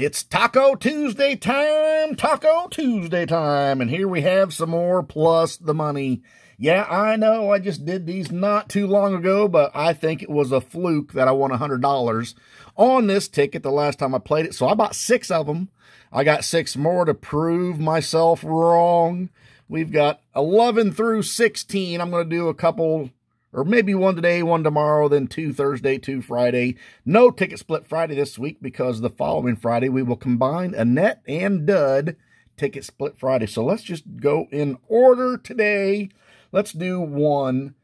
It's Taco Tuesday time, Taco Tuesday time, and here we have some more plus the money. Yeah, I know I just did these not too long ago, but I think it was a fluke that I won $100 on this ticket the last time I played it. So I bought six of them. I got six more to prove myself wrong. We've got 11 through 16. I'm going to do a couple or maybe one today, one tomorrow, then two Thursday, two Friday. No ticket split Friday this week because the following Friday we will combine Annette and dud ticket split Friday. So let's just go in order today. Let's do one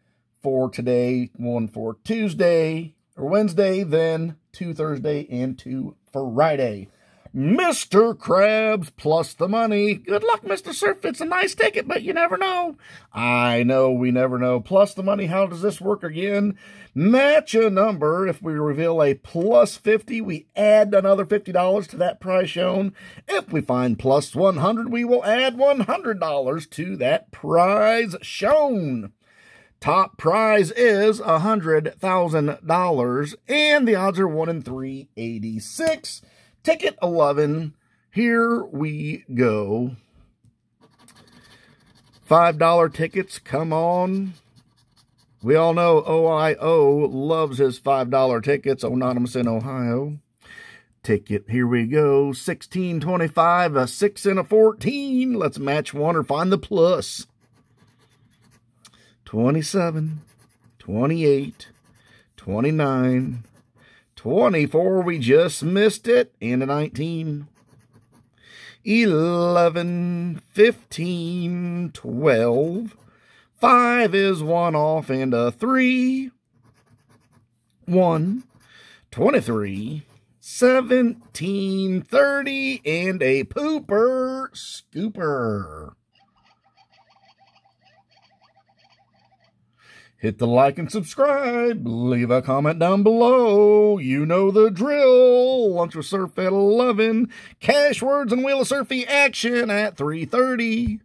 for today, one for Tuesday or Wednesday, then two Thursday and two Friday. Mr. Krabs plus the money. Good luck, Mr. Surf. It's a nice ticket, but you never know. I know we never know. Plus the money, how does this work again? Match a number. If we reveal a plus 50, we add another $50 to that price shown. If we find plus 100, we will add $100 to that prize shown. Top prize is $100,000, and the odds are 1 in 386. Ticket 11. Here we go. $5 tickets, come on. We all know OIO loves his $5 tickets, Anonymous in Ohio. Ticket, here we go. 1625, a 6 and a 14. Let's match one or find the plus. 27, 28, 29, 24, we just missed it. And a 19. 11, 15, 12. 5 is one off and a 3. 1, 23, 17, 30, and a pooper scooper. Hit the like and subscribe. Leave a comment down below. You know the drill. Lunch with Surf at 11. Cash words and Wheel of Surfy action at 3.30.